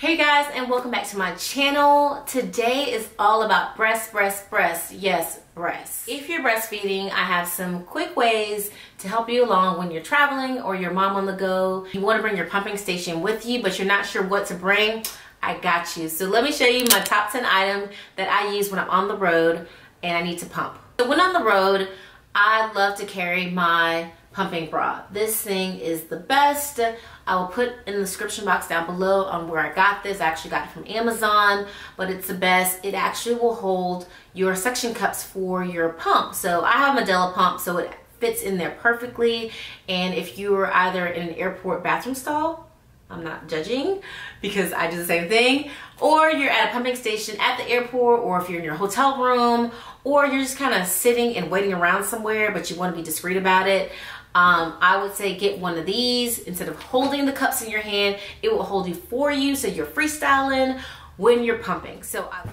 Hey guys and welcome back to my channel. Today is all about breast, breast, breast. Yes, breast. If you're breastfeeding, I have some quick ways to help you along when you're traveling or your mom on the go. You want to bring your pumping station with you but you're not sure what to bring. I got you. So let me show you my top 10 items that I use when I'm on the road and I need to pump. So when on the road, I love to carry my pumping bra. This thing is the best. I will put in the description box down below on where I got this. I actually got it from Amazon, but it's the best. It actually will hold your suction cups for your pump. So I have a Medela pump, so it fits in there perfectly. And if you're either in an airport bathroom stall, I'm not judging because I do the same thing. Or you're at a pumping station at the airport, or if you're in your hotel room, or you're just kind of sitting and waiting around somewhere, but you want to be discreet about it. Um, I would say get one of these instead of holding the cups in your hand. It will hold you for you so you're freestyling when you're pumping. So I,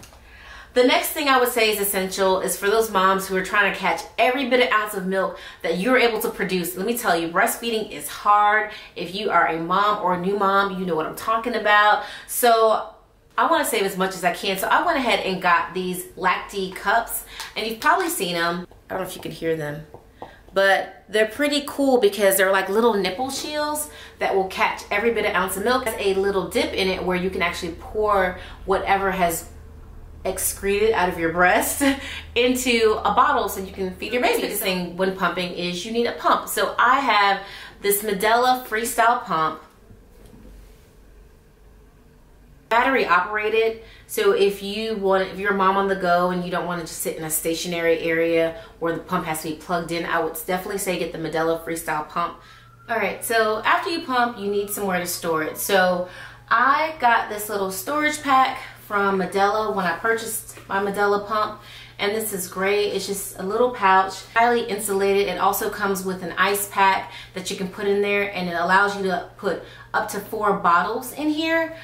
the next thing I would say is essential is for those moms who are trying to catch every bit of ounce of milk that you're able to produce. Let me tell you, breastfeeding is hard. If you are a mom or a new mom, you know what I'm talking about. So I want to save as much as I can. So I went ahead and got these Lacti cups and you've probably seen them. I don't know if you can hear them but they're pretty cool because they're like little nipple shields that will catch every bit of ounce of milk. There's a little dip in it where you can actually pour whatever has excreted out of your breast into a bottle so you can feed your baby. The thing when pumping is you need a pump. So I have this Medela Freestyle pump battery operated so if you want if you're a mom on the go and you don't want to just sit in a stationary area where the pump has to be plugged in i would definitely say get the medela freestyle pump. All right so after you pump you need somewhere to store it. So i got this little storage pack from medela when i purchased my medela pump and this is great. It's just a little pouch highly insulated. It also comes with an ice pack that you can put in there and it allows you to put up to four bottles in here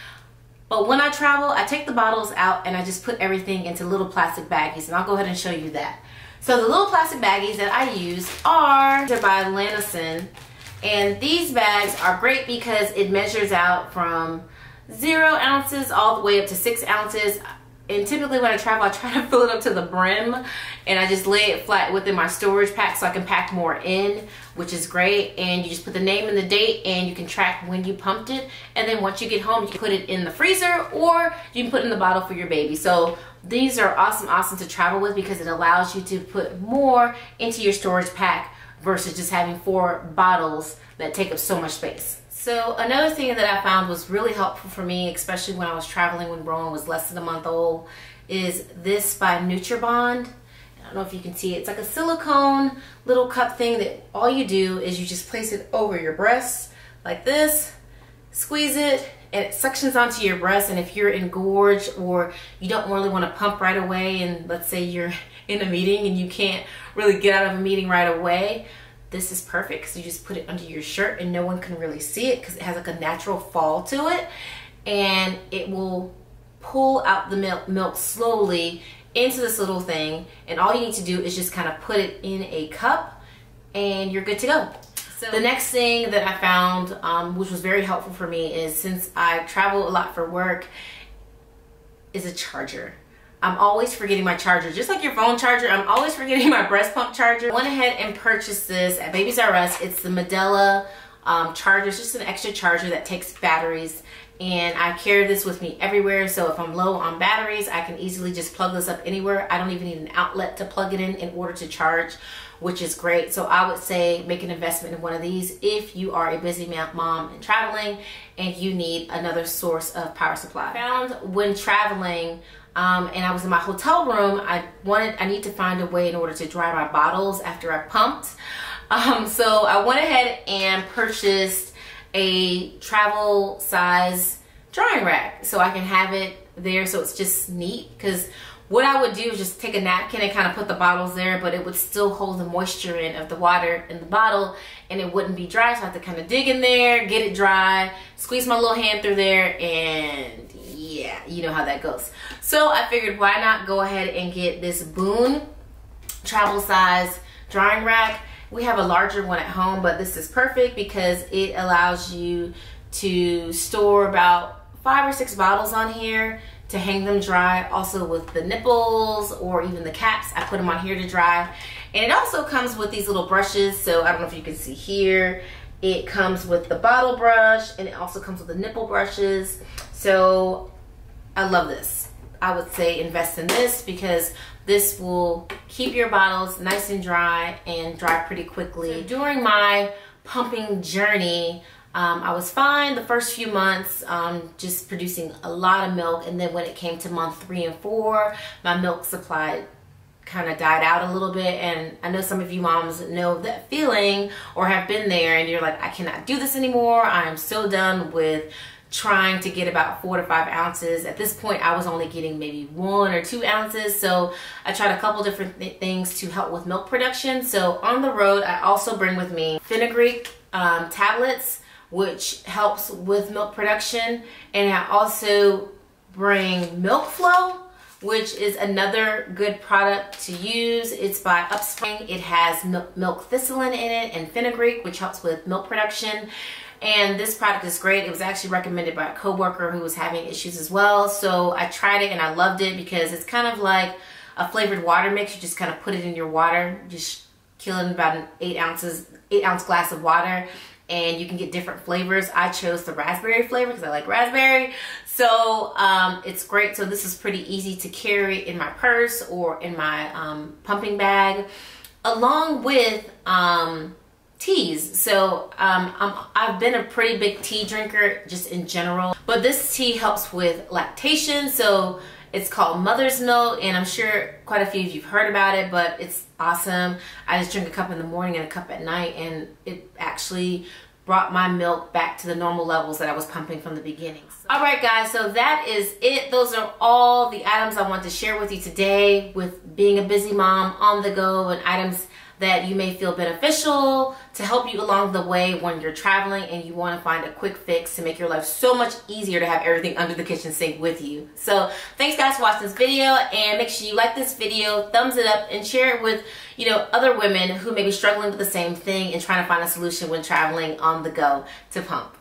but when I travel, I take the bottles out and I just put everything into little plastic baggies. And I'll go ahead and show you that. So the little plastic baggies that I use are by Lanison. And these bags are great because it measures out from zero ounces all the way up to six ounces and typically when I travel, I try to fill it up to the brim and I just lay it flat within my storage pack so I can pack more in, which is great. And you just put the name and the date and you can track when you pumped it. And then once you get home, you can put it in the freezer or you can put it in the bottle for your baby. So these are awesome, awesome to travel with because it allows you to put more into your storage pack versus just having four bottles that take up so much space. So another thing that I found was really helpful for me, especially when I was traveling when Rowan was less than a month old, is this by NatureBond. I don't know if you can see it. It's like a silicone little cup thing that all you do is you just place it over your breasts like this, squeeze it, and it suctions onto your breast. And if you're engorged or you don't really want to pump right away, and let's say you're in a meeting and you can't really get out of a meeting right away, this is perfect because you just put it under your shirt and no one can really see it because it has like a natural fall to it and it will pull out the milk, milk slowly into this little thing and all you need to do is just kind of put it in a cup and you're good to go. So the next thing that I found, um, which was very helpful for me, is since I travel a lot for work, is a charger. I'm always forgetting my charger. Just like your phone charger, I'm always forgetting my breast pump charger. I went ahead and purchased this at Babies R Us. It's the Medela um, charger. It's just an extra charger that takes batteries. And I carry this with me everywhere. So if I'm low on batteries, I can easily just plug this up anywhere. I don't even need an outlet to plug it in in order to charge which is great. So I would say make an investment in one of these if you are a busy mom and traveling and you need another source of power supply. Found when traveling, um, and I was in my hotel room, I wanted, I need to find a way in order to dry my bottles after I pumped. Um, so I went ahead and purchased a travel size drying rack so I can have it there so it's just neat because what I would do is just take a napkin and kind of put the bottles there, but it would still hold the moisture in of the water in the bottle and it wouldn't be dry. So I have to kind of dig in there, get it dry, squeeze my little hand through there, and yeah, you know how that goes. So I figured why not go ahead and get this Boon travel size drying rack. We have a larger one at home, but this is perfect because it allows you to store about five or six bottles on here to hang them dry. Also with the nipples or even the caps, I put them on here to dry. And it also comes with these little brushes. So I don't know if you can see here. It comes with the bottle brush and it also comes with the nipple brushes. So I love this. I would say invest in this because this will keep your bottles nice and dry and dry pretty quickly. So during my pumping journey, um, I was fine the first few months, um, just producing a lot of milk. And then when it came to month three and four, my milk supply kind of died out a little bit. And I know some of you moms know that feeling or have been there and you're like, I cannot do this anymore. I am so done with trying to get about four to five ounces. At this point, I was only getting maybe one or two ounces. So I tried a couple different th things to help with milk production. So on the road, I also bring with me fenugreek um, tablets which helps with milk production. And I also bring Milk Flow, which is another good product to use. It's by Upspring. It has milk thistlein in it and fenugreek, which helps with milk production. And this product is great. It was actually recommended by a coworker who was having issues as well. So I tried it and I loved it because it's kind of like a flavored water mix. You just kind of put it in your water, just kill it in about an eight ounces, eight ounce glass of water and you can get different flavors. I chose the raspberry flavor because I like raspberry. So um, it's great. So this is pretty easy to carry in my purse or in my um, pumping bag along with um, teas. So um, i have been a pretty big tea drinker just in general, but this tea helps with lactation. So it's called Mother's Milk, and I'm sure quite a few of you've heard about it, but it's awesome. I just drink a cup in the morning and a cup at night, and it actually brought my milk back to the normal levels that I was pumping from the beginning. All right, guys, so that is it. Those are all the items I want to share with you today with being a busy mom on the go and items that you may feel beneficial to help you along the way when you're traveling and you want to find a quick fix to make your life so much easier to have everything under the kitchen sink with you. So thanks guys for watching this video and make sure you like this video, thumbs it up and share it with you know other women who may be struggling with the same thing and trying to find a solution when traveling on the go to pump.